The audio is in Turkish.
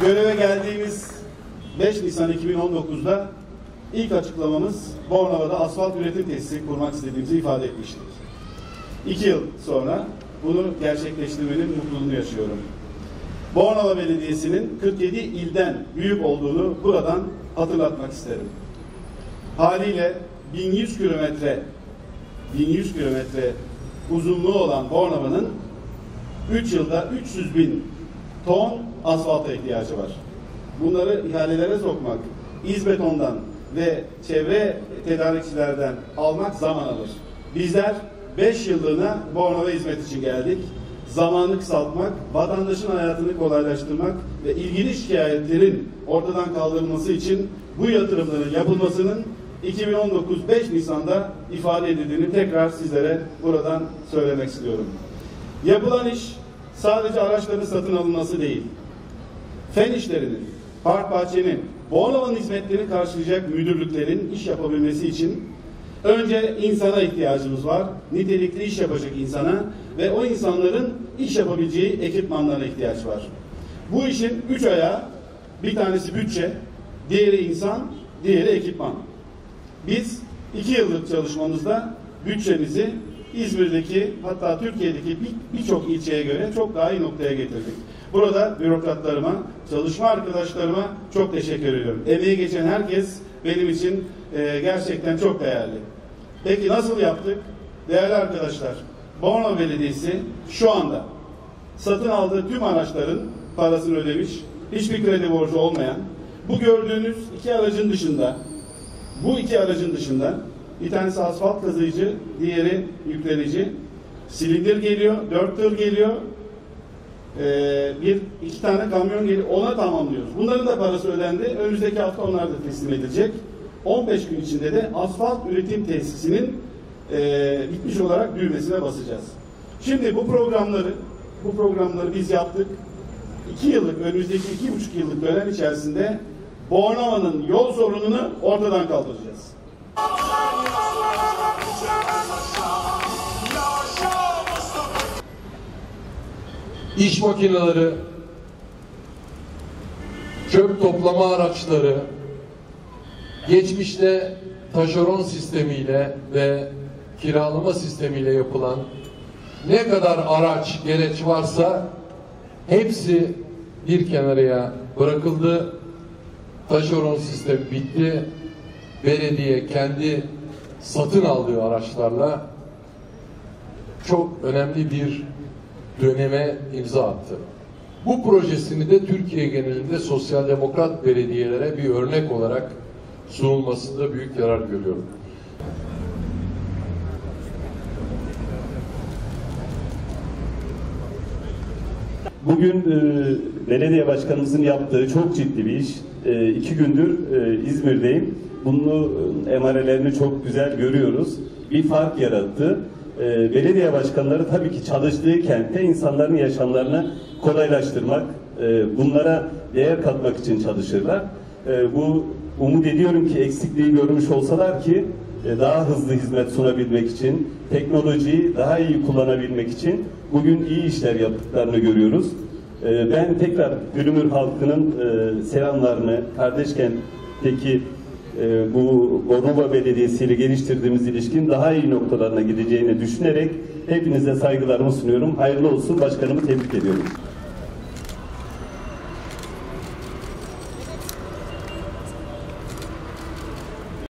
Göreve geldiğimiz 5 Nisan 2019'da ilk açıklamamız Bornova'da asfalt üretim tesisi kurmak istediğimizi ifade etmiştik. İki yıl sonra bunu gerçekleştirmenin mutluluğunu yaşıyorum. Bornova Belediyesi'nin 47 ilden büyük olduğunu buradan hatırlatmak isterim. Haliyle 1100 kilometre 1100 kilometre uzunluğu olan Bornova'nın 3 yılda 300 bin ton asfalta ihtiyacı var. Bunları ihalelere sokmak, İzbeton'dan ve çevre tedarikçilerden almak zaman alır. Bizler 5 yıllığına Bornova hizmet için geldik. Zamanı kısaltmak, vatandaşın hayatını kolaylaştırmak ve ilgili şikayetlerin ortadan kaldırılması için bu yatırımların yapılmasının 2019 5 Nisan'da ifade edildiğini tekrar sizlere buradan söylemek istiyorum. Yapılan iş sadece araçların satın alınması değil. Fen işlerinin, park bahçenin, Bornova'nın hizmetlerini karşılayacak müdürlüklerin iş yapabilmesi için önce insana ihtiyacımız var. Nitelikli iş yapacak insana ve o insanların iş yapabileceği ekipmanlara ihtiyaç var. Bu işin üç ayağı, bir tanesi bütçe, diğeri insan, diğeri ekipman. Biz iki yıllık çalışmamızda bütçemizi İzmir'deki hatta Türkiye'deki birçok bir ilçeye göre çok daha iyi noktaya getirdik. Burada bürokratlarıma, çalışma arkadaşlarıma çok teşekkür ediyorum. Emeği geçen herkes benim için e, gerçekten çok değerli. Peki nasıl yaptık? Değerli arkadaşlar, Bornova Belediyesi şu anda satın aldığı tüm araçların parasını ödemiş, hiçbir kredi borcu olmayan, bu gördüğünüz iki aracın dışında, bu iki aracın dışında bir tanesi asfalt kazıyıcı, diğeri yüklenici. Silindir geliyor, dört tır geliyor, ee, bir iki tane kamyon geliyor, ona tamamlıyoruz. Bunların da parası ödendi. Önümüzdeki hafta onlar da teslim edilecek. 15 gün içinde de asfalt üretim tesisinin e, bitmiş olarak düğmesine basacağız. Şimdi bu programları bu programları biz yaptık. İki yıllık, önümüzdeki iki buçuk yıllık dönem içerisinde Bornova'nın yol sorununu ortadan kaldıracağız. İş makineleri, çöp toplama araçları, geçmişte taşeron sistemiyle ve kiralama sistemiyle yapılan ne kadar araç gereç varsa hepsi bir kenarıya bırakıldı. Taşeron sistemi bitti. Belediye kendi satın aldığı araçlarla çok önemli bir döneme imza attı. Bu projesini de Türkiye genelinde sosyal demokrat belediyelere bir örnek olarak sunulmasında büyük yarar görüyorum. Bugün e, belediye başkanımızın yaptığı çok ciddi bir iş. E, iki gündür e, İzmir'deyim. Bunun e, emarelerini çok güzel görüyoruz. Bir fark yarattı. E, belediye başkanları tabii ki çalıştığı kentte insanların yaşamlarını kolaylaştırmak, e, bunlara değer katmak için çalışırlar. E, bu umut ediyorum ki eksikliği görmüş olsalar ki e, daha hızlı hizmet sunabilmek için, teknolojiyi daha iyi kullanabilmek için bugün iyi işler yaptıklarını görüyoruz. E, ben tekrar Gülümür halkının selamlarını, Kardeşkent'teki bu Bornova Belediyesi ile geliştirdiğimiz ilişkin daha iyi noktalarına gideceğini düşünerek hepinize saygılarımı sunuyorum. Hayırlı olsun. Başkanımı tebrik ediyorum.